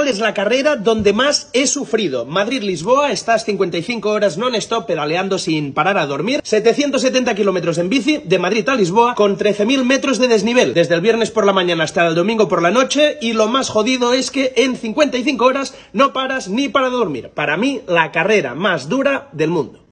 ¿Cuál es la carrera donde más he sufrido? Madrid-Lisboa, estás 55 horas non-stop pedaleando sin parar a dormir, 770 kilómetros en bici de Madrid a Lisboa con 13.000 metros de desnivel, desde el viernes por la mañana hasta el domingo por la noche y lo más jodido es que en 55 horas no paras ni para dormir. Para mí, la carrera más dura del mundo.